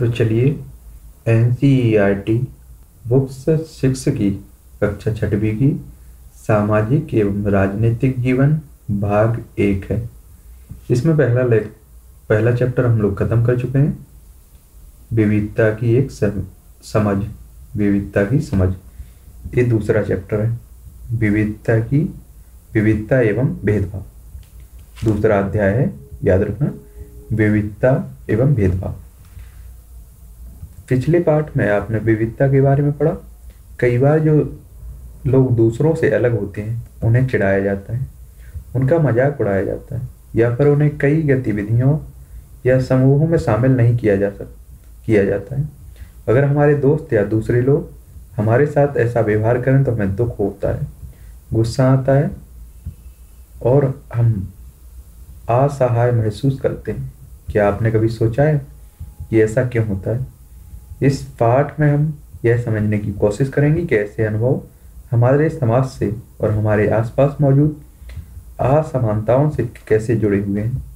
तो चलिए N C E R T books six की कक्षा छठवीं की सामाजिक एवं राजनीतिक जीवन, भाग एक है। इसमें पहला ले पहला चैप्टर हम लोग खत्म कर चुके हैं। विविधता की एक समझ, विविधता की समझ। ये दूसरा चैप्टर है। विविधता की, विविधता एवं भेदभाव। दूसरा अध्याय है, याद रखना। विविधता एवं भेदभाव। पिछले पाठ में आपने विविधता के बारे में पढ़ा। कई बार जो लोग दूसरों से अलग होते हैं, उन्हें चिढ़ाया जाता है, उनका मज़ाक उड़ाया जाता है, या फिर उन्हें कई गतिविधियों या समूहों में शामिल नहीं किया जा सक, किया जाता है। अगर हमारे दोस्त या दूसरे लोग हमारे साथ ऐसा व्यवहार करें तो हमें दुख होता है, गुस्सा आता है और हम असहाय महसूस करते हैं। क्या आपने कभी सोचा है कि ऐसा क्यों होता है? इस पाठ में हम यह समझने की कोशिश करेंगे कि ऐसे अनुभव हमारे समाज से और हमारे आसपास मौजूद असमानताओं से कैसे जुड़े हुए हैं।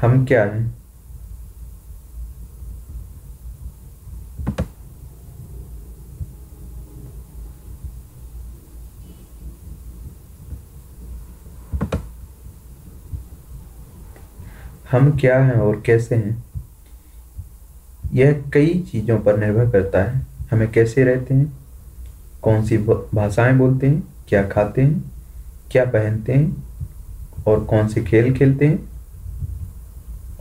हम क्या हैं? हम क्या हैं और कैसे हैं? यह कई चीज़ों पर निर्भर करता है। हमें कैसे रहते हैं? कौन सी भाषाएँ बोलते हैं? क्या खाते हैं? क्या पहनते हैं? और कौन से खेल खेलते हैं?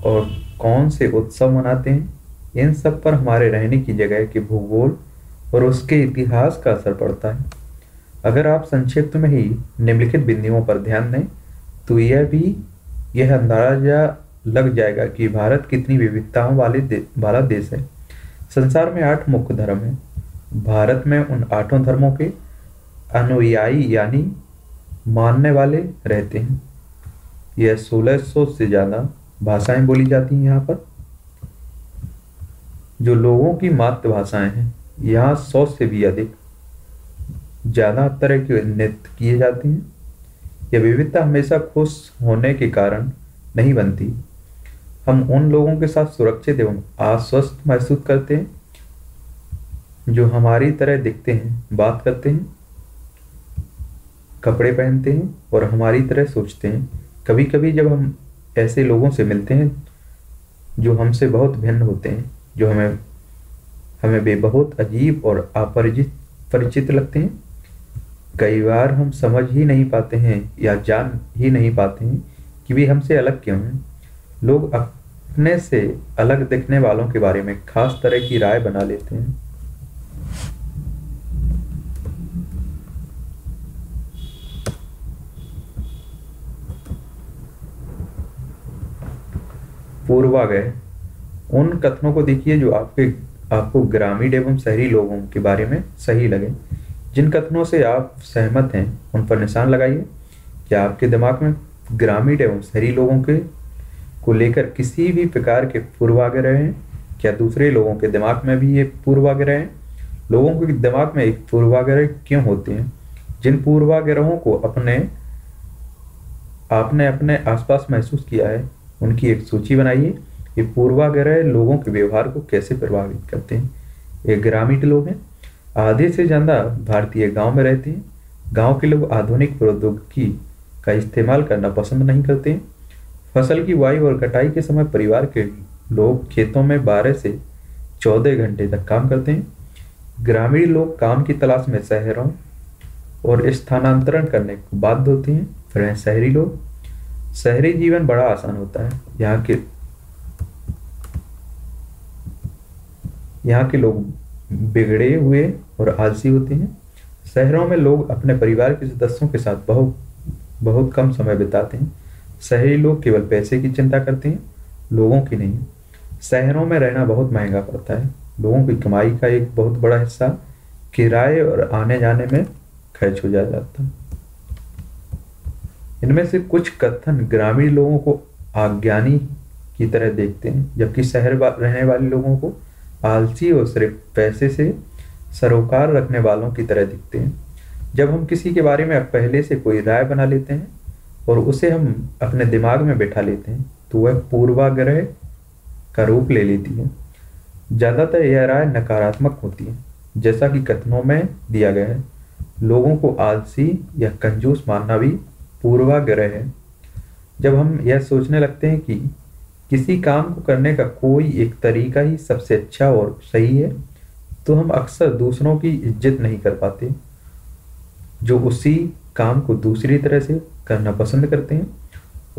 और कौन से उत्सव मनाते हैं? इन सब पर हमारे रहने की जगह के भूगोल और उसके इतिहास का असर पड़ता है। अगर आप संक्षिप्त में ही निम्नलिखित बिंदुओं पर ध्यान दें तो यह भी, यह अंदाज़ा लग जाएगा कि भारत कितनी विविधताओं वाले दे, वाला देश है। संसार में आठ मुख्य धर्म है। भारत में उन आठों धर्मों के अनुयायी यानी मानने वाले रहते हैं। यह सोलह सौ से ज़्यादा भाषाएँ बोली जाती हैं यहाँ पर। जो लोगों की मातृभाषाएँ हैं यहाँ सौ से भी अधिक ज़्यादा तरह के नृत्य किए जाते हैं। यह विविधता हमेशा खुश होने के कारण नहीं बनती। हम उन लोगों के साथ सुरक्षित एवं आश्वस्त महसूस करते हैं, जो हमारी तरह दिखते हैं, बात करते हैं, कपड़े पहनते हैं और हमारी तरह सोचते हैं। कभी कभी जब हम ऐसे लोगों से मिलते हैं, जो हमसे बहुत भिन्न होते हैं, जो हमें हमें वे बहुत अजीब और अपरिचित, परिचित लगते हैं, कई बार हम समझ ही नहीं पाते हैं या जान ही नहीं पाते हैं कि वे हमसे अलग क्यों हैं। लोग अपने से अलग दिखने वालों के बारे में खास तरह की राय बना लेते हैं। पूर्वाग्रह, उन कथनों को देखिए जो आपके, आपको ग्रामीण एवं शहरी लोगों के बारे में सही लगे। जिन कथनों से आप सहमत हैं, उन पर निशान लगाइए। क्या आपके दिमाग में ग्रामीण एवं शहरी लोगों के को लेकर किसी भी प्रकार के पूर्वाग्रह हैं, क्या दूसरे लोगों के दिमाग में भी ये पूर्वाग्रह हैं? लोगों के दिमाग में एक पूर्वाग्रह क्यों होते हैं? जिन पूर्वाग्रहों को अपने, आपने अपने आसपास महसूस किया है, उनकी एक सूची बनाइए, ये पूर्वाग्रह लोगों के व्यवहार को कैसे प्रभावित करते हैं? ये ग्रामीण लोग हैं, आधे से ज़्यादा भारतीय गाँव में रहते हैं। गाँव के लोग आधुनिक प्रौद्योगिकी का इस्तेमाल करना पसंद नहीं करते हैं। फ़सल की बुआई और कटाई के समय परिवार के लोग खेतों में बारह से चौदह घंटे तक काम करते हैं। ग्रामीण लोग काम की तलाश में शहरों और स्थानांतरण करने को बाध्य होते हैं। फिर शहरी लोग। शहरी जीवन बड़ा आसान होता है। यहाँ के यहाँ के लोग बिगड़े हुए और आलसी होते हैं। शहरों में लोग अपने परिवार के सदस्यों के साथ बहुत बहुत कम समय बिताते हैं। शहरी लोग केवल पैसे की चिंता करते हैं, लोगों की नहीं। शहरों में रहना बहुत महँगा पड़ता है। लोगों की कमाई का एक बहुत बड़ा हिस्सा किराए और आने जाने में खर्च हो जाता है। इनमें से कुछ कथन ग्रामीण लोगों को आज्ञानी की तरह देखते हैं, जबकि शहर रहने वाले लोगों को आलसी और सिर्फ़ पैसे से सरोकार रखने वालों की तरह दिखते हैं। जब हम किसी के बारे में पहले से कोई राय बना लेते हैं और उसे हम अपने दिमाग में बैठा लेते हैं तो वह पूर्वाग्रह का रूप ले लेती है। ज़्यादातर यह राय नकारात्मक होती है, जैसा कि कथनों में दिया गया है। लोगों को आलसी या कंजूस मानना भी पूर्वाग्रह है। जब हम यह सोचने लगते हैं कि किसी काम को करने का कोई एक तरीका ही सबसे अच्छा और सही है तो हम अक्सर दूसरों की इज़्ज़त नहीं कर पाते, जो उसी काम को दूसरी तरह से करना पसंद करते हैं।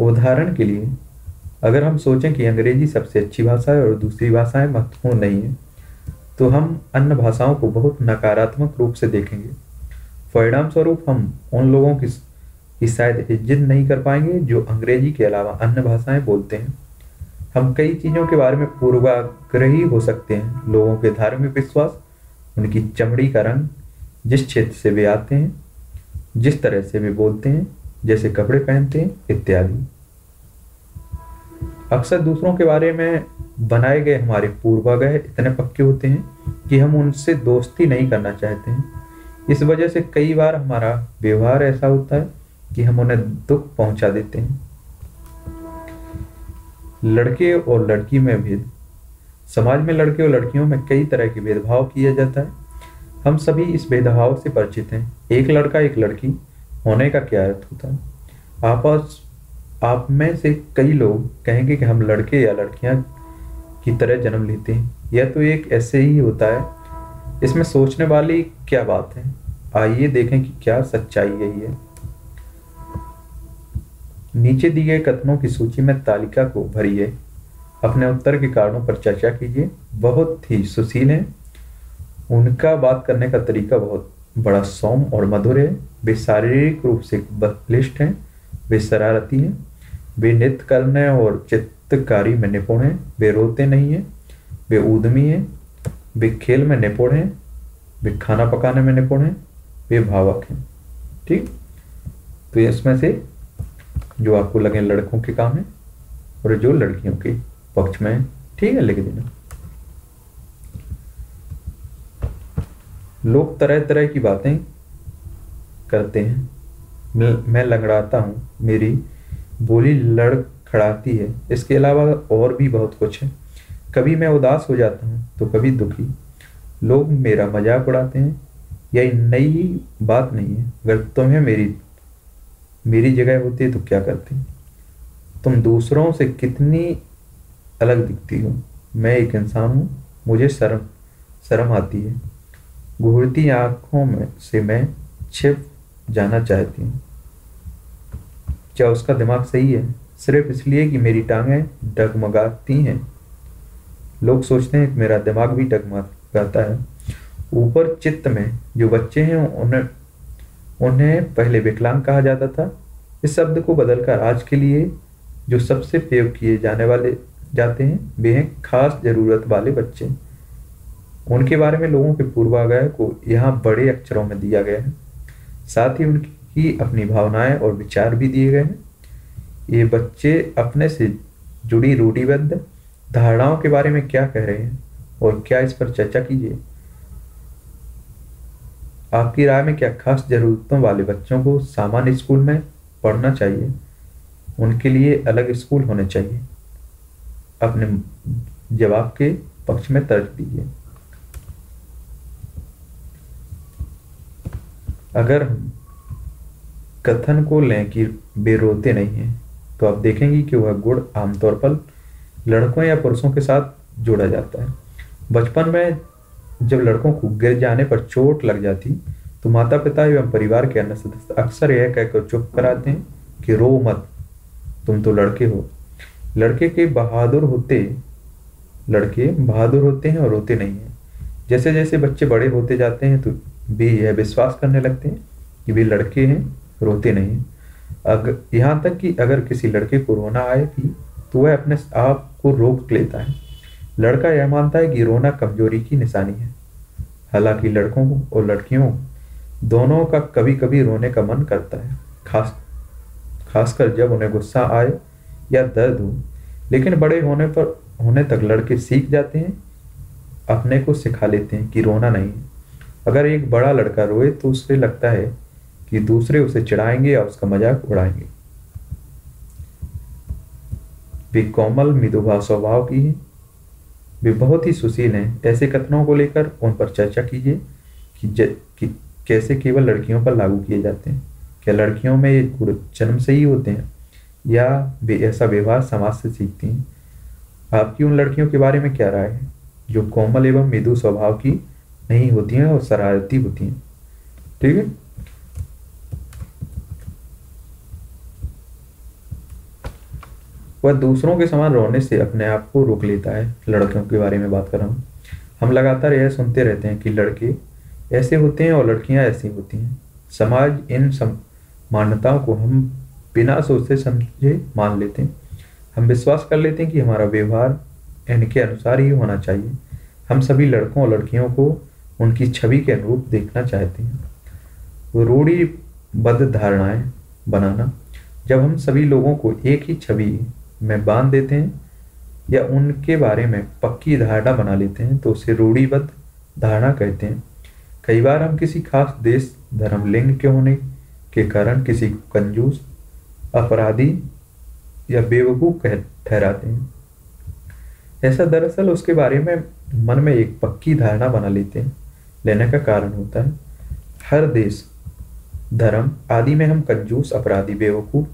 उदाहरण के लिए अगर हम सोचें कि अंग्रेज़ी सबसे अच्छी भाषा है और दूसरी भाषाएँ महत्वपूर्ण नहीं है तो हम अन्य भाषाओं को बहुत नकारात्मक रूप से देखेंगे। परिणाम स्वरूप हम उन लोगों की, शायद इज़्ज़त नहीं कर पाएँगे जो अंग्रेज़ी के अलावा अन्य भाषाएँ बोलते हैं। हम कई चीज़ों के बारे में पूर्वाग्रही हो सकते हैं। लोगों के धार्मिक विश्वास उनकी चमड़ी का रंग जिस क्षेत्र से वे आते हैं जिस तरह से वे बोलते हैं, जैसे कपड़े पहनते हैं, इत्यादि। अक्सर दूसरों के बारे में बनाए गए हमारे पूर्वाग्रह इतने पक्के होते हैं कि हम उनसे दोस्ती नहीं करना चाहते हैं। इस वजह से कई बार हमारा व्यवहार ऐसा होता है कि हम उन्हें दुख पहुँचा देते हैं। लड़के और लड़की में भेद। समाज में लड़के और लड़कियों में कई तरह के भेदभाव किया जाता है। हम सभी इस भेदभाव से परिचित हैं। एक लड़का, एक लड़की, होने का क्या अर्थ होता? है आपस आप में से कई लोग कहेंगे कि हम लड़के या लड़कियाँ की तरह जन्म लेते हैं। यह तो एक ऐसे ही होता है। इसमें सोचने वाली क्या बात है? आइए देखें कि क्या सच्चाई यही है। नीचे दी गए कथनों की सूची में तालिका को भरिए। अपने उत्तर के कारणों पर चर्चा कीजिए। बहुत ही सुशील हैं। उनका बात करने का तरीका बहुत बड़ा सौम और मधुर है। वे शारीरिक रूप से बलिष्ठ हैं, वे शरारती हैं, वे नृत्य करने और चित्रकारी में निपुण हैं। वे रोते नहीं हैं, वे उद्यमी हैं, वे खेल में निपुण हैं, वे खाना पकाने में निपुण हैं, वे भावक हैं। ठीक? तो इसमें से जो आपको लगे लड़कों के काम है और जो लड़कियों के पक्ष में ठीक है लिख देना लोग तरह तरह की बातें करते हैं। मैं मैं लंगड़ाता हूँ, मेरी बोली लड़ खड़ाती है। इसके अलावा और भी बहुत कुछ है। कभी मैं उदास हो जाता हूँ तो कभी दुखी। लोग मेरा मज़ाक उड़ाते हैं यह नई बात नहीं है। अगर तुम्हें मेरी मेरी जगह होती है तो क्या करते तुम दूसरों से कितनी अलग दिखती हो? मैं एक इंसान हूँ, मुझे शर्म शर्म आती है। घूरती आँखों में से मैं छिप जाना चाहती हूँ। क्या उसका दिमाग सही है? सिर्फ़ इसलिए कि मेरी टांगें डगमगाती हैं। लोग सोचते हैं कि मेरा दिमाग भी डगमगाता है। ऊपर चित्त में जो बच्चे हैं, उन्हें उन्हें पहले विकलांग कहा जाता था। इस शब्द को बदलकर आज के लिए जो सबसे प्रयोग किए जाने वाले, जाते हैं वे हैं खास ज़रूरत वाले बच्चे। उनके बारे में लोगों के पूर्वाग्रह को यहाँ बड़े अक्षरों में दिया गया है। साथ ही उनकी अपनी भावनाएँ और विचार भी दिए गए हैं। ये बच्चे अपने से जुड़ी रूढ़िबद्ध धारणाओं के बारे में क्या कह रहे हैं और क्या इस पर चर्चा कीजिए? आपकी राय में क्या खास जरूरतों वाले बच्चों को सामान्य स्कूल में पढ़ना चाहिए? उनके लिए अलग स्कूल होने चाहिए। अपने जवाब के पक्ष में तर्क दीजिए। अगर कथन को लें कि वे रोते नहीं हैं तो आप देखेंगे कि वह गुण आमतौर पर लड़कों या पुरुषों के साथ जोड़ा जाता है। बचपन में जब लड़कों को गिर जाने पर चोट लग जाती तो माता पिता एवं परिवार के अन्य सदस्य अक्सर यह कहकर चुप कराते हैं कि रो मत, तुम तो लड़के हो। लड़के के बहादुर होते, लड़के बहादुर होते हैं और रोते नहीं हैं। जैसे जैसे बच्चे बड़े होते जाते हैं तो वे यह विश्वास करने लगते हैं कि वे लड़के हैं, रोते नहीं अगर यहाँ तक कि अगर किसी लड़के को रोना आए भी तो वह अपने आप को रोक लेता है। लड़का यह मानता है कि रोना कमज़ोरी की निशानी है। हालाँकि लड़कों और लड़कियों, दोनों का कभी कभी रोने का मन करता है। खास, खासकर जब उन्हें गुस्सा आए या दर्द हो। लेकिन बड़े होने पर, होने तक लड़के सीख जाते हैं, अपने को सिखा लेते हैं कि रोना नहीं है। अगर एक बड़ा लड़का रोए तो उसे लगता है कि दूसरे उसे चिढ़ाएँगे या उसका मज़ाक उड़ाएँगे। वे कोमल मृदुभा स्वभाव की है। वे बहुत ही सुशील हैं। ऐसे कथनों को लेकर उन पर चर्चा कीजिए कि, कि कैसे केवल लड़कियों पर लागू किए जाते हैं। क्या लड़कियों में ये गुण जन्म से ही होते हैं? या वे ऐसा व्यवहार समाज से सीखती हैं? आपकी उन लड़कियों के बारे में क्या राय है? जो कोमल एवं मृदु स्वभाव की नहीं होती हैं और शरारती होती हैं। ठीक है? वह दूसरों के समान रोने से अपने आप को रोक लेता है। लड़कियों के बारे में बात कर रहा हूँ। हम लगातार यह सुनते रहते हैं कि लड़के ऐसे होते हैं और लड़कियाँ ऐसी होती हैं। समाज इन सम, मान्यताओं को हम बिना सोचते समझे मान लेते हैं। हम विश्वास कर लेते हैं कि हमारा व्यवहार इनके अनुसार ही होना चाहिए। हम सभी लड़कों और लड़कियों को उनकी छवि के अनुरूप देखना चाहते हैं। रूढ़िबद्ध धारणाएँ बनाना। जब हम सभी लोगों को एक ही छवि में बाँध देते हैं या उनके बारे में पक्की धारणा बना लेते हैं तो उसे रूढ़ीबद्ध धारणा कहते हैं। कई बार हम किसी खास देश, धर्म, लिंग के होने के कारण किसी को कंजूस, अपराधी या बेवकूफ़ कह, ठहराते हैं। ऐसा दरअसल उसके बारे में मन में एक पक्की धारणा बना लेते हैं। लेने का कारण होता है। हर देश, धर्म आदि में हम कंजूस, अपराधी, बेवकूफ़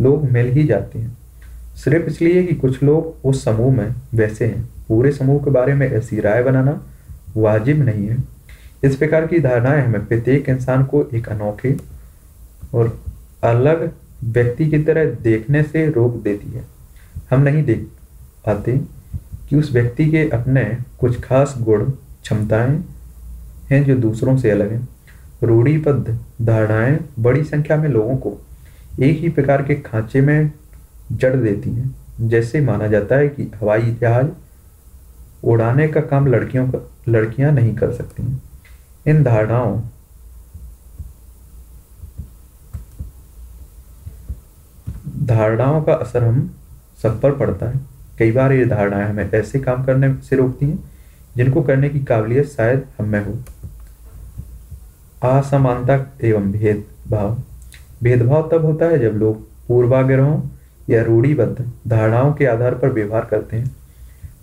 लोग मिल ही जाते हैं। सिर्फ़ इसलिए कि कुछ लोग उस समूह में वैसे हैं। पूरे समूह के बारे में ऐसी राय बनाना वाजिब नहीं है। इस प्रकार की धारणाएँ हमें प्रत्येक इंसान को एक अनोखे और अलग व्यक्ति की तरह देखने से रोक देती है। हम नहीं देख पाते कि उस व्यक्ति के अपने कुछ खास गुण, क्षमताएँ हैं जो दूसरों से अलग हैं। रूढ़िबद्ध धारणाएँ बड़ी संख्या में लोगों को एक ही प्रकार के खांचे में जड़ देती हैं, जैसे माना जाता है कि हवाई जहाज़ उड़ाने का काम लड़कियों का, लड़कियाँ नहीं कर सकती हैं। इन धारणाओं धारणाओं का असर हम सब पर पड़ता है। कई बार ये धारणाएँ हमें ऐसे काम करने से रोकती हैं, जिनको करने की काबिलियत शायद हम में हो। असमानता एवं भेदभाव। भेदभाव तब होता है जब लोग पूर्वाग्रहों या रूढ़ीबद्ध धारणाओं के आधार पर व्यवहार करते हैं।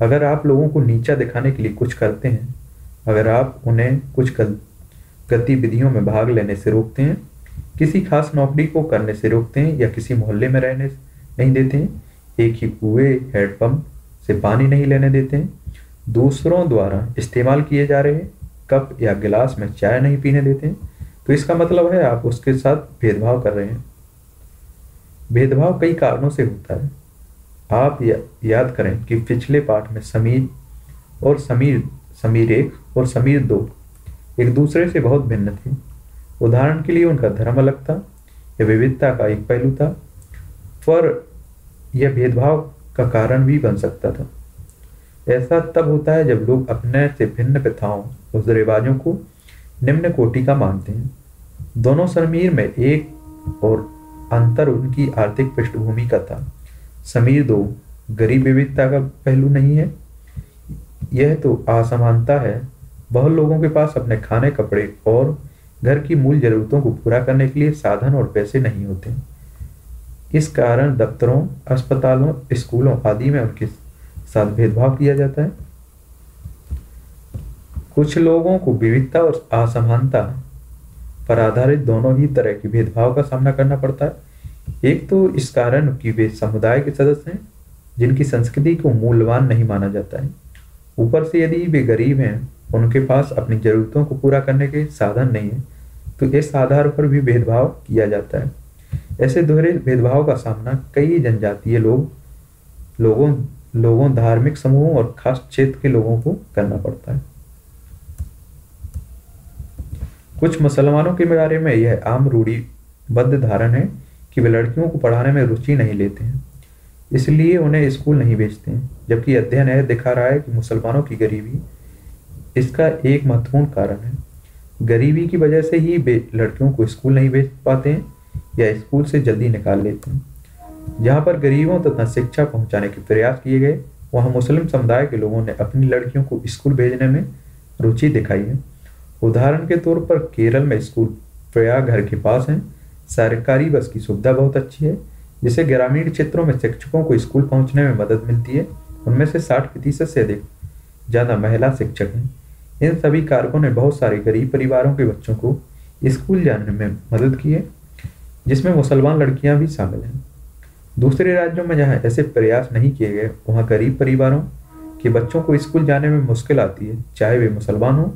अगर आप लोगों को नीचा दिखाने के लिए कुछ करते हैं, अगर आप उन्हें कुछ गतिविधियों में भाग लेने से रोकते हैं, किसी खास नौकरी को करने से रोकते हैं या किसी मोहल्ले में रहने नहीं देते हैं, एक ही कुएँ हेडपंप से पानी नहीं लेने देते हैं, दूसरों द्वारा इस्तेमाल किए जा रहे कप या गिलास में चाय नहीं पीने देते तो इसका मतलब है आप उसके साथ भेदभाव कर रहे हैं। भेदभाव कई कारणों से होता है। आप या, याद करें कि पिछले पाठ में समीर और समीर समीर एक और समीर दो एक दूसरे से बहुत भिन्न थे। उदाहरण के लिए उनका धर्म अलग था यह विविधता का एक पहलू था पर यह भेदभाव का कारण भी बन सकता था। ऐसा तब होता है जब लोग अपने से भिन्न प्रथाओं और रिवाजों को निम्न कोटि का मानते हैं। दोनों समीर में एक और अंतर उनकी आर्थिक पृष्ठभूमि का था। समीर दो, गरीब विविधता का पहलू नहीं है। यह तो असमानता है। बहुत लोगों के पास अपने खाने, कपड़े और घर की मूल जरूरतों को पूरा करने के लिए साधन और पैसे नहीं होते। इस कारण दफ्तरों, अस्पतालों, स्कूलों आदि में उनके साथ भेदभाव किया जाता है। कुछ लोगों को विविधता और असमानता पर आधारित दोनों ही तरह के भेदभाव का सामना करना पड़ता है। एक तो इस कारण कि वे समुदाय के सदस्य हैं, जिनकी संस्कृति को मूल्यवान नहीं माना जाता है। ऊपर से यदि वे गरीब हैं, उनके पास अपनी जरूरतों को पूरा करने के साधन नहीं है तो इस आधार पर भी भेदभाव किया जाता है। ऐसे दोहरे भेदभाव का सामना कई जनजातीय लोग, लोगों लोगों, धार्मिक समूहों और खास क्षेत्र के लोगों को करना पड़ता है। कुछ मुसलमानों के बारे में यह आम रूढ़िबद्ध धारण है कि वे लड़कियों को पढ़ाने में रुचि नहीं लेते हैं, इसलिए उन्हें स्कूल नहीं भेजते हैं, जबकि अध्ययन यह दिखा रहा है कि मुसलमानों की गरीबी इसका एक महत्वपूर्ण कारण है। गरीबी की वजह से ही लड़कियों को स्कूल नहीं भेज पाते हैं या स्कूल से जल्दी निकाल लेते हैं। जहाँ पर गरीबों तथा शिक्षा पहुँचाने के प्रयास किए गए, वहाँ मुस्लिम समुदाय के लोगों ने अपनी लड़कियों को स्कूल भेजने में रुचि दिखाई है। उदाहरण के तौर पर केरल में स्कूल प्रयाग घर के पास हैं। सरकारी बस की सुविधा बहुत अच्छी है जिससे ग्रामीण क्षेत्रों में शिक्षकों को स्कूल पहुँचने में मदद मिलती है। उनमें से साठ प्रतिशत से अधिक ज़्यादा महिला शिक्षक हैं। इन सभी कारकों ने बहुत सारे गरीब परिवारों के बच्चों को स्कूल जाने में मदद की है, जिसमें मुसलमान लड़कियाँ भी शामिल हैं। दूसरे राज्यों में जहाँ ऐसे प्रयास नहीं किए गए, वहाँ गरीब परिवारों के बच्चों को स्कूल जाने में मुश्किल आती है। चाहे वे मुसलमान हों,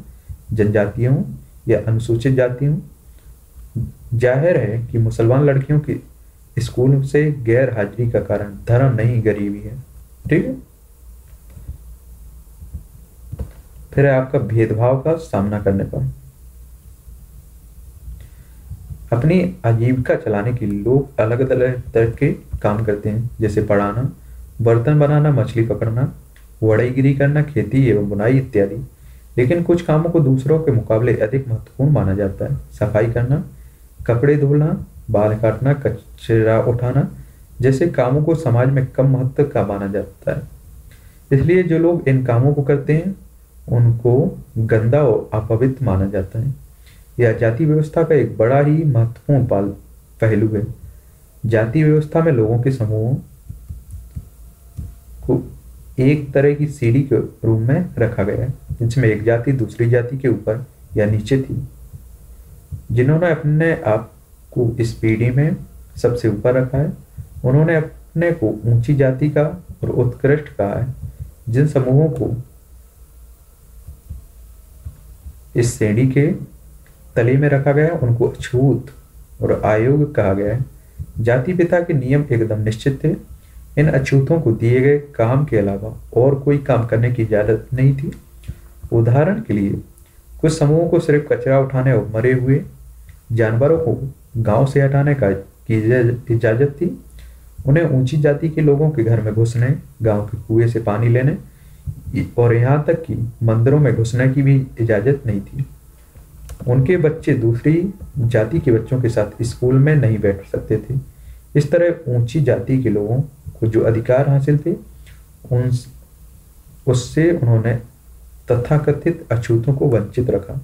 जनजातीय हों या अनुसूचित जाति हों, ज़ाहिर है कि मुसलमान लड़कियों की स्कूल से गैर हाजिरी का कारण धर्म नहीं गरीबी है। ठीक है? फिर है आपका भेदभाव का सामना करने पर। अपनी आजीविका चलाने के लोग अलग अलग तरह के काम करते हैं, जैसे पढ़ाना, बर्तन बनाना, मछली पकड़ना, वड़ाईगिरी करना, खेती एवं बुनाई इत्यादि। लेकिन कुछ कामों को दूसरों के मुकाबले अधिक महत्वपूर्ण माना जाता है। सफ़ाई करना, कपड़े धोना बाल काटना, कचरा उठाना, जैसे कामों को समाज में कम महत्व का माना जाता है। इसलिए जो लोग इन कामों को करते हैं, उनको गंदा और अपवित्र माना जाता है। यह जाति व्यवस्था का एक बड़ा ही महत्वपूर्ण पहलू है। जाति व्यवस्था में लोगों के समूहों को एक तरह की सीढ़ी के रूप में रखा गया है, जिसमें एक जाति दूसरी जाति के ऊपर या नीचे थी, जिन्होंने अपने आप को इस पीढ़ी में सबसे ऊपर रखा है। उन्होंने अपने को ऊँची जाति का और उत्कृष्ट कहा है। जिन समूहों को इस श्रेणी के तले में रखा गया उनको अछूत और आयोग कहा गया है। जाति पिता के नियम एकदम निश्चित थे। इन अछूतों को दिए गए काम के अलावा और कोई काम करने की इजाज़त नहीं थी। उदाहरण के लिए, कुछ समूहों को सिर्फ़ कचरा उठाने और मरे हुए जानवरों को गाँव से हटाने का की इजाज़त थी। उन्हें ऊँची जाति के लोगों के घर में घुसने, गाँव के कुएँ से पानी लेने और यहाँ तक कि मंदिरों में घुसने की भी इजाज़त नहीं थी। उनके बच्चे दूसरी जाति के बच्चों के साथ स्कूल में नहीं बैठ सकते थे। इस तरह ऊँची जाति के लोगों को जो अधिकार हासिल थे, उन उससे उन्होंने तथाकथित अछूतों को वंचित रखा।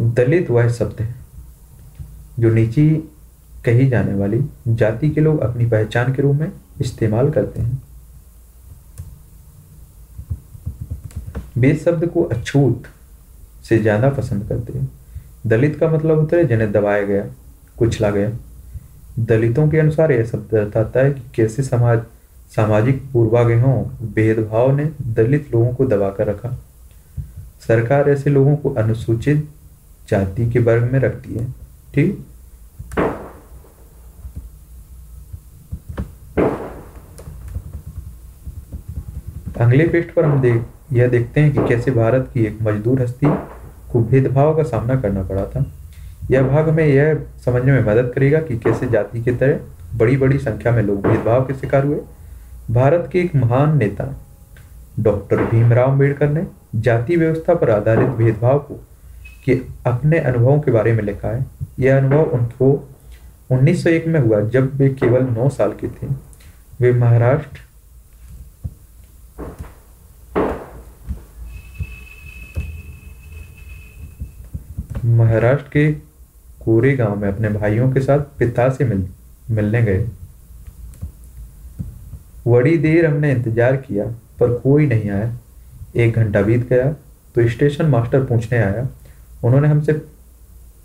दलित वह शब्द है, जो नीची कही जाने वाली जाति के लोग अपनी पहचान के रूप में इस्तेमाल करते हैं। बेद शब्द को अछूत से ज़्यादा पसंद करते हैं। दलित का मतलब होता है जिन्हें दबाया गया, कुचला गया। दलितों के अनुसार यह शब्द बताता है कि कैसे समाज, सामाजिक पूर्वाग्रहों, भेदभाव ने दलित लोगों को दबाकर रखा। सरकार ऐसे लोगों को अनुसूचित जाति के वर्ग में रखती है। ठीक? अगले पृष्ठ पर हम देख यह देखते हैं कि कैसे भारत की एक मजदूर हस्ती को भेदभाव का सामना करना पड़ा था। यह भाग हमें यह समझने में मदद करेगा कि कैसे जाति की तरह बड़ी बड़ी संख्या में लोग भेदभाव के शिकार हुए। भारत के एक महान नेता, डॉक्टर भीमराव अंबेडकर ने जाति व्यवस्था पर आधारित भेदभाव को कि अपने अनुभवों के बारे में लिखा है। यह अनुभव उनको 1901 में हुआ जब वे केवल 9 साल के थे। वे महाराष्ट्र महाराष्ट्र के कोरे गाँव में अपने भाइयों के साथ पिता से मिल, मिलने गए। बड़ी देर हमने इंतज़ार किया, पर कोई नहीं आया। एक घंटा बीत गया तो स्टेशन मास्टर पूछने आया। उन्होंने हमसे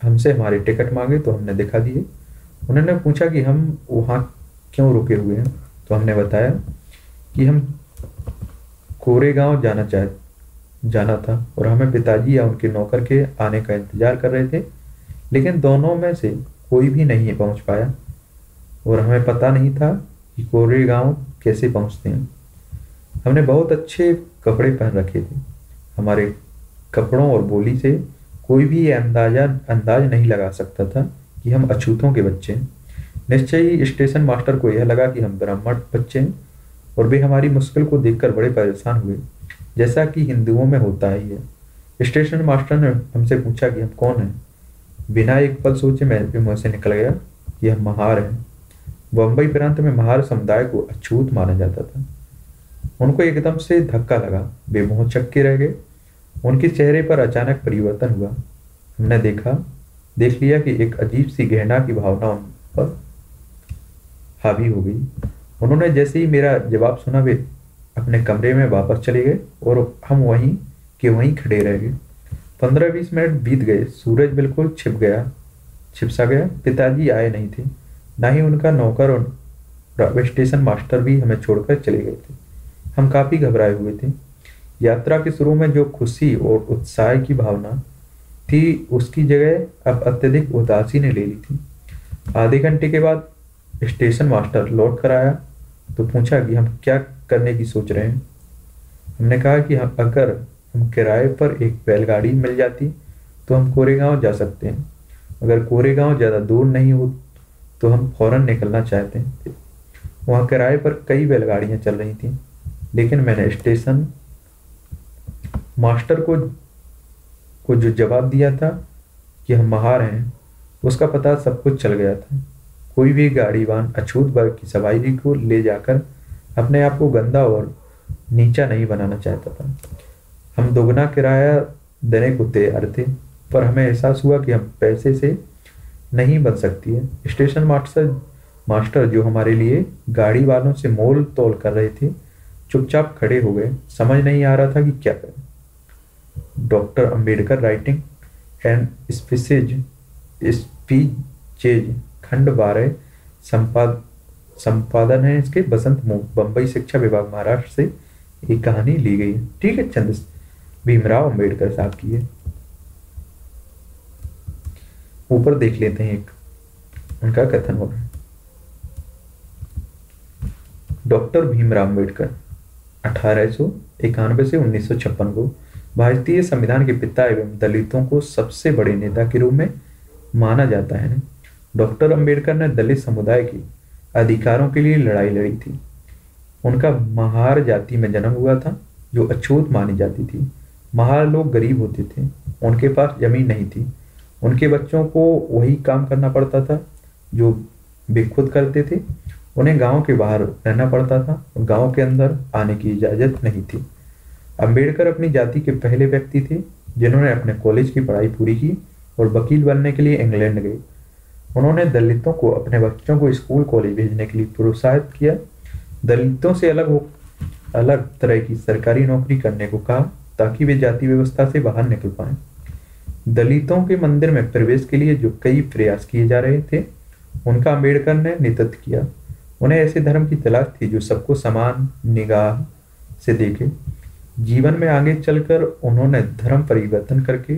हमसे हमारे टिकट मांगे तो हमने दिखा दिए। उन्होंने पूछा कि हम वहाँ क्यों रुके हुए हैं? तो हमने बताया कि हम कोरे गाँव जाना चाह जाना था और हमें पिताजी या उनके नौकर के आने का इंतज़ार कर रहे थे, लेकिन दोनों में से कोई भी नहीं पहुँच पाया और हमें पता नहीं था कि कोरे गाँव कैसे पहुँचते हैं। हमने बहुत अच्छे कपड़े पहन रखे थे। हमारे कपड़ों और बोली से कोई भी अंदाज़ा, अंदाज नहीं लगा सकता था कि हम अछूतों के बच्चे हैं। निश्चय ही स्टेशन मास्टर को यह लगा कि हम ब्राह्मण बच्चे हैं और वे हमारी मुश्किल को देखकर बड़े परेशान हुए। जैसा कि हिंदुओं में होता ही है। स्टेशन मास्टर ने हमसे पूछा कि हम कौन हैं? बिना एक पल सोचे मैं भी मुँह से निकल गया कि हम महार हैं। बम्बई प्रांत में महार समुदाय को अछूत माना जाता था। उनको एकदम से धक्का लगा वे मुँह चक्के रह गए। उनके चेहरे पर अचानक परिवर्तन हुआ। हमने देखा, देख लिया कि एक अजीब सी गहना की भावना उन पर हावी हो गई। उन्होंने जैसे ही मेरा जवाब सुना, वे अपने कमरे में वापस चले गए और हम वहीं के वहीं खड़े रह गए। पंद्रह बीस मिनट बीत गए। सूरज बिल्कुल छिप गया, छिपसा गया। पिताजी आए नहीं थे। ना ही उनका नौकर और स्टेशन मास्टर भी हमें छोड़कर चले गए थे। हम काफ़ी घबराए हुए थे। यात्रा के शुरू में जो खुशी और उत्साह की भावना थी, उसकी जगह अब अत्यधिक उदासी ने ले ली थी। आधे घंटे के बाद स्टेशन मास्टर लौट कर आया। तो पूछा कि हम क्या करने की सोच रहे हैं? हमने कहा कि हम अगर हम किराए पर एक बैलगाड़ी मिल जाती तो हम कोरेगांव जा सकते हैं। अगर कोरेगांव ज़्यादा दूर नहीं हो तो हम फ़ौरन निकलना चाहते थे। वहाँ किराए पर कई बैलगाड़ियाँ चल रही थीं, लेकिन मैंने स्टेशन मास्टर को को जो जवाब दिया था कि हम महार हैं, उसका पता सब कुछ चल गया था। कोई भी गाड़ीवान अछूत वर्ग की सवारी को ले जाकर अपने आप को गंदा और नीचा नहीं बनाना चाहता था। हम दोगुना किराया देने को तैयार थे, पर हमें एहसास हुआ कि हम पैसे से नहीं बन सकती है। स्टेशन मास्टर मास्टर जो हमारे लिए गाड़ी वालों से मोल तोल कर रहे थे, चुपचाप खड़े हो गए। समझ नहीं आ रहा था कि क्या करें। Doctor Ambedkar writing and speeches speeches खंड बारह, संपाद, संपादन है इसके, बसंत मोह बंबई शिक्षा विभाग महाराष्ट्र से एक कहानी ली गई है। ठीक है चंद भीमराव अंबेडकर साहब की है। ऊपर देख लेते हैं एक, उनका कथन हो रहा है। डॉक्टर भीमराव अंबेडकर, अठारह से उन्नीस सौ छप्पन को भारतीय संविधान के पिता एवं दलितों को सबसे बड़े नेता के रूप में माना जाता है। डॉक्टर अंबेडकर ने दलित समुदाय की अधिकारों के लिए लड़ाई लड़ी थी। उनका महार जाति में जन्म हुआ था, जो अछूत मानी जाती थी। महार लोग गरीब होते थे, उनके पास ज़मीन नहीं थी। उनके बच्चों को वही काम करना पड़ता था, जो वे खुद करते थे। उन्हें गाँव के बाहर रहना पड़ता था और गाँव के अंदर आने की इजाज़त नहीं थी। अंबेडकर अपनी जाति के पहले व्यक्ति थे, जिन्होंने अपने कॉलेज की पढ़ाई पूरी की और वकील बनने के लिए इंग्लैंड गए। उन्होंने दलितों को अपने बच्चों को स्कूल, कॉलेज भेजने के लिए प्रोत्साहित किया। दलितों से अलग हो, अलग तरह की सरकारी नौकरी करने को कहा, ताकि वे जाति व्यवस्था से बाहर निकल पाए। दलितों के मंदिर में प्रवेश के लिए जो कई प्रयास किए जा रहे थे, उनका अंबेडकर ने नेतृत्व किया। उन्हें ऐसे धर्म की तलाश थी जो सबको समान निगाह से देखे। जीवन में आगे चलकर उन्होंने धर्म परिवर्तन करके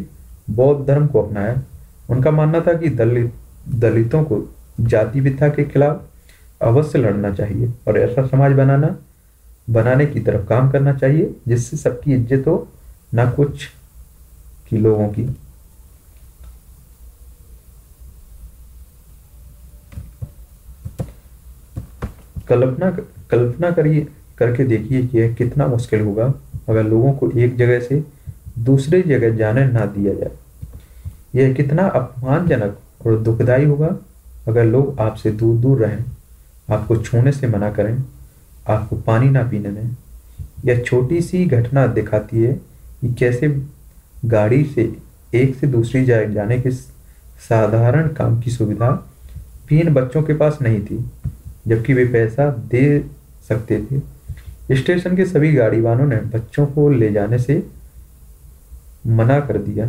बौद्ध धर्म को अपनाया। उनका मानना था कि दलित दलितों को जाति विथा के खिलाफ अवश्य लड़ना चाहिए और ऐसा समाज बनाना, बनाने की तरफ़ काम करना चाहिए, जिससे सबकी इज़्ज़त हो, ना कुछ की लोगों की। कल्पना कल्पना करिए, करके देखिए कि यह कितना मुश्किल होगा, अगर लोगों को एक जगह से दूसरे जगह जाने ना दिया जाए। यह कितना अपमानजनक और दुखदाई होगा अगर लोग आपसे दूर दूर रहें, आपको छूने से मना करें, आपको पानी ना पीने दें यह छोटी सी घटना दिखाती है कि कैसे गाड़ी से एक से दूसरी जगह जाने के साधारण काम की सुविधा तीन बच्चों के पास नहीं थी, जबकि वे पैसा दे सकते थे। स्टेशन के सभी गाड़ी वालों ने बच्चों को ले जाने से मना कर दिया।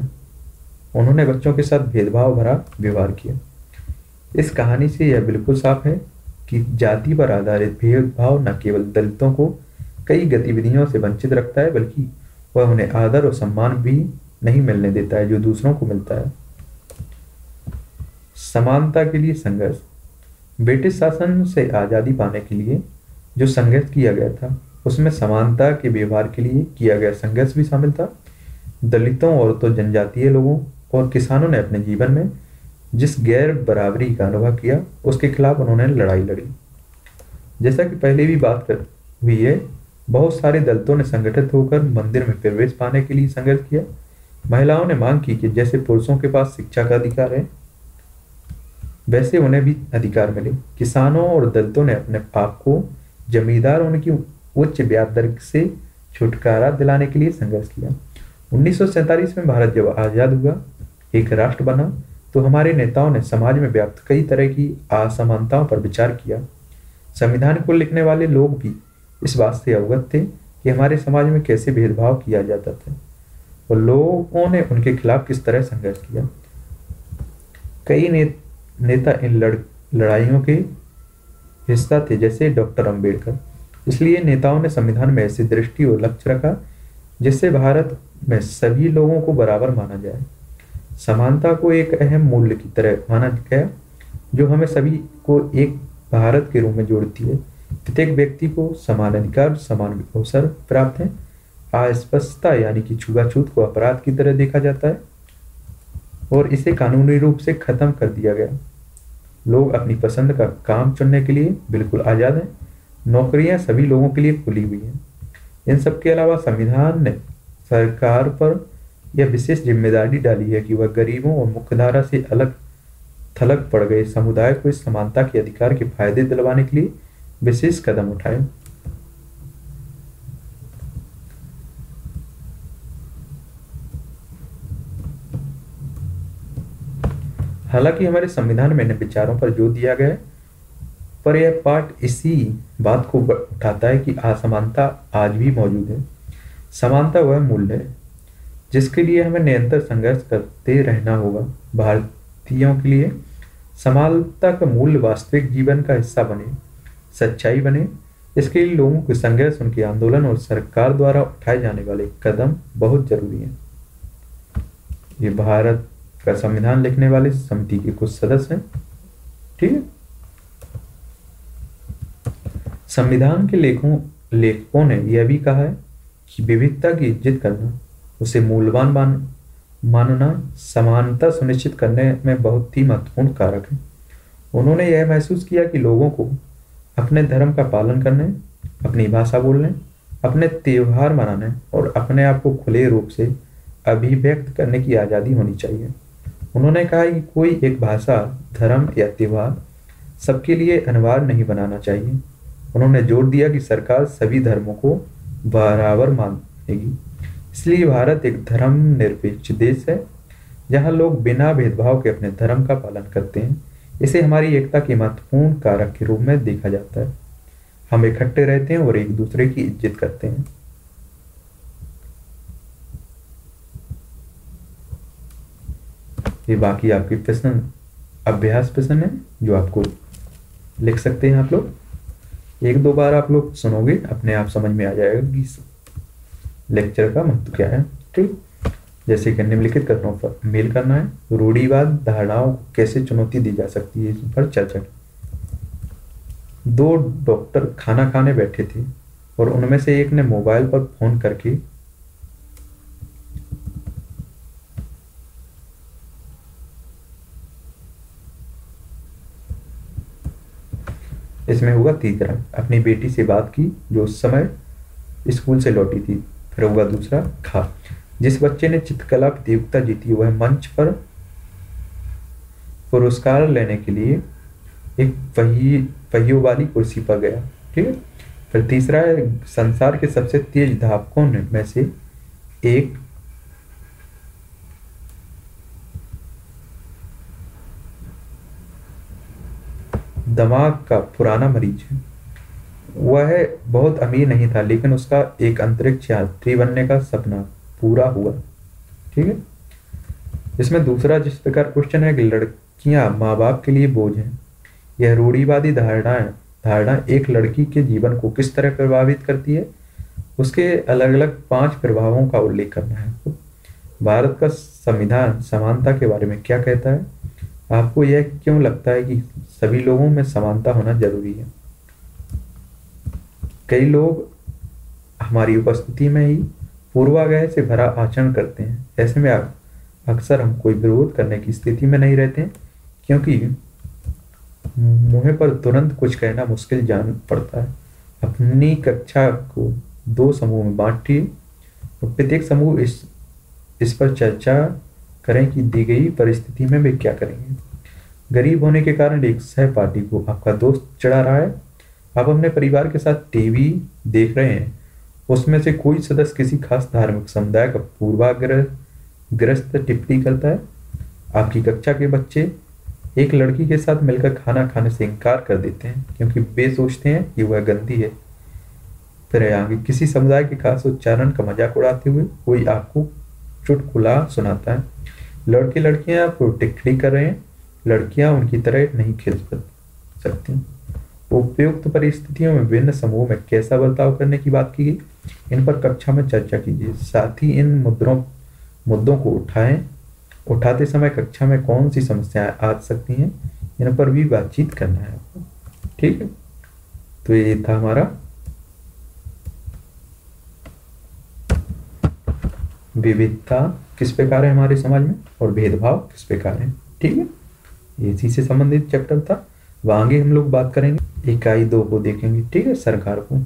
उन्होंने बच्चों के साथ भेदभाव भरा व्यवहार किया। इस कहानी से यह बिल्कुल साफ़ है कि जाति पर आधारित भेदभाव न केवल दलितों को कई गतिविधियों से वंचित रखता है, बल्कि वह उन्हें आदर और सम्मान भी नहीं मिलने देता है, जो दूसरों को मिलता है। समानता के लिए संघर्ष। ब्रिटिश शासन से आज़ादी पाने के लिए जो संघर्ष किया गया था, उसमें समानता के व्यवहार के लिए किया गया संघर्ष भी शामिल था। दलितों और तो जनजातीय लोगों और किसानों ने अपने जीवन में जिस गैर बराबरी का अनुभव किया, उसके खिलाफ उन्होंने लड़ाई लड़ी। जैसा कि पहले भी बात कर हुई है, बहुत सारे दलितों ने संगठित होकर मंदिर में प्रवेश पाने के लिए संघर्ष किया। महिलाओं ने मांग की कि जैसे पुरुषों के पास शिक्षा का अधिकार है, वैसे उन्हें भी अधिकार मिले। किसानों और दलितों ने अपने आप को जमींदार होने की उच्च ब्याज दर से छुटकारा दिलाने के लिए संघर्ष किया। उन्नीस में भारत जब आज़ाद हुआ एक राष्ट्र बना तो हमारे नेताओं ने समाज में व्याप्त कई तरह की असमानताओं पर विचार किया। संविधान को लिखने वाले लोग भी इस बात से अवगत थे कि हमारे समाज में कैसे भेदभाव किया जाता था और लोगों ने उनके खिलाफ किस तरह संघर्ष किया। कई ने, नेता इन लड़, लड़ाइयों के हिस्सा थे जैसे डॉक्टर अंबेडकर। इसलिए नेताओं ने संविधान में ऐसी दृष्टि और लक्ष्य रखा जिससे भारत में सभी लोगों को बराबर माना जाए। समानता को एक अहम मूल्य की तरह माना गया, जो हमें सभी को एक भारत के रूप में जोड़ती है। प्रत्येक व्यक्ति को समान अधिकार, समान अवसर प्राप्त है। अस्पष्टता यानी कि छुआछूत को अपराध की तरह देखा जाता है और इसे कानूनी रूप से खत्म कर दिया गया। लोग अपनी पसंद का काम चुनने के लिए बिल्कुल आज़ाद हैं। नौकरियाँ सभी लोगों के लिए खुली हुई हैं। इन सब के अलावा संविधान ने सरकार पर यह विशेष ज़िम्मेदारी डाली है कि वह गरीबों और मुख्यधारा से अलग थलग पड़ गए समुदाय को इस समानता के अधिकार के फ़ायदे दिलवाने के लिए विशेष कदम उठाए। हालाँकि हमारे संविधान में इन विचारों पर ज़ोर दिया गया पर यह पाठ इसी बात को उठाता है कि असमानता आज भी मौजूद है। समानता वह मूल्य है जिसके लिए हमें निरंतर संघर्ष करते रहना होगा। भारतीयों के लिए समानता का मूल्य वास्तविक जीवन का हिस्सा बने, सच्चाई बने। इसके लिए लोगों के संघर्ष, उनके आंदोलन और सरकार द्वारा उठाए जाने वाले कदम बहुत ज़रूरी है। ये भारत का संविधान लिखने वाले समिति के कुछ सदस्य हैं। ठीक है? संविधान के लेखों, लेखकों ने यह भी कहा है कि विविधता की इज़्ज़त करना उसे मूल्यवान मान, मानना, समानता सुनिश्चित करने में बहुत ही महत्वपूर्ण कारक है। उन्होंने यह महसूस किया कि लोगों को अपने धर्म का पालन करने, अपनी भाषा बोलने, अपने त्यौहार मनाने और अपने आप को खुले रूप से अभिव्यक्त करने की आज़ादी होनी चाहिए। उन्होंने कहा कि कोई एक भाषा, धर्म या त्यौहार सबके लिए अनिवार्य नहीं बनाना चाहिए। उन्होंने ज़ोर दिया कि सरकार सभी धर्मों को बराबर मानेगी। इसलिए भारत एक धर्म निरपेक्ष देश है। जहाँ लोग बिना भेदभाव के अपने धर्म का पालन करते हैं। इसे हमारी एकता के महत्वपूर्ण कारक के रूप में देखा जाता है। हम इकट्ठे रहते हैं और एक दूसरे की इज़्ज़त करते हैं। ये बाकी आपके प्रश्न, अभ्यास प्रश्न है जो आपको लिख सकते हैं आप लोग। एक दो बार आप लोग सुनोगे, अपने आप समझ में आ जाएगा कि लेक्चर का महत्व क्या है? ठीक? जैसे कि निम्नलिखित कथनों पर मेल करना है, रूढ़ीवाद धारणाओं को कैसे चुनौती दी जा सकती है इस पर चर्चा की। दो डॉक्टर खाना खाने बैठे थे और उनमें से एक ने मोबाइल पर फ़ोन करके इसमें हुआ तीसरा। अपनी बेटी से बात की, जो उस समय स्कूल से लौटी थी। फिर होगा दूसरा, खा। जिस बच्चे ने चित्रकला प्रतियोगिता जीती, वह मंच पर पुरस्कार लेने के लिए एक पहिए पहियों वाली कुर्सी पर गया, ठीक है? फिर तीसरा है संसार के सबसे तेज धावकों में से एक दमाग का पुराना मरीज़ है। वह बहुत अमीर नहीं था, लेकिन उसका एक अंतरिक्ष यात्री बनने का सपना पूरा हुआ। ठीक है? इसमें दूसरा जिस प्रकार क्वेश्चन है कि लड़कियाँ माँ बाप के लिए बोझ हैं। यह रूढ़ीवादी धारणा धारणा एक लड़की के जीवन को किस तरह प्रभावित करती है? उसके अलग अलग पाँच प्रभावों का उल्लेख करना है। भारत का संविधान समानता के बारे में क्या कहता है? आपको यह क्यों लगता है कि सभी लोगों में समानता होना ज़रूरी है? कई लोग हमारी उपस्थिति में ही पूर्वाग्रह से भरा आचरण करते हैं। ऐसे में अक्सर हम कोई विरोध करने की स्थिति में नहीं रहते, क्योंकि मुँह पर तुरंत कुछ कहना मुश्किल जान पड़ता है। अपनी कक्षा को दो समूह में बांटिए। और प्रत्येक समूह इस इस पर चर्चा करें कि दी गई परिस्थिति में वे क्या करेंगे। गरीब होने के कारण एक सहपाठी को आपका दोस्त चढ़ा रहा है। आप अपने परिवार के साथ टीवी देख रहे हैं। उसमें से कोई सदस्य किसी खास धार्मिक समुदाय का पूर्वाग्रह ग्रस्त टिप्पणी करता है? आपकी कक्षा के बच्चे एक लड़की के साथ मिलकर खाना खाने से इनकार कर देते हैं, क्योंकि वे सोचते हैं कि वह गंदी है। फिर आगे, किसी समुदाय के खास उच्चारण का मज़ाक उड़ाते हुए कोई आपको चुटकुला सुनाता है? लड़के लड़कियाँ आपको टिप्पणी कर रहे हैं, लड़कियाँ उनकी तरह नहीं खेल सकती। उपयुक्त परिस्थितियों में विभिन्न समूह में कैसा बर्ताव करने की बात की गई? इन पर कक्षा में चर्चा कीजिए। साथ ही इन मुद्रों, मुद्दों को उठाएँ। उठाते समय कक्षा में कौन सी समस्याएँ आ सकती हैं, इन पर भी बातचीत करना है आपको। ठीक है? तो ये था हमारा। विविधता किस प्रकार है हमारे समाज में और भेदभाव किस प्रकार है? ठीक है? इसी से संबंधित चैप्टर था। वहाँ आगे हम लोग बात करेंगे। इकाई दो को देखेंगे ठीक है सरकार को।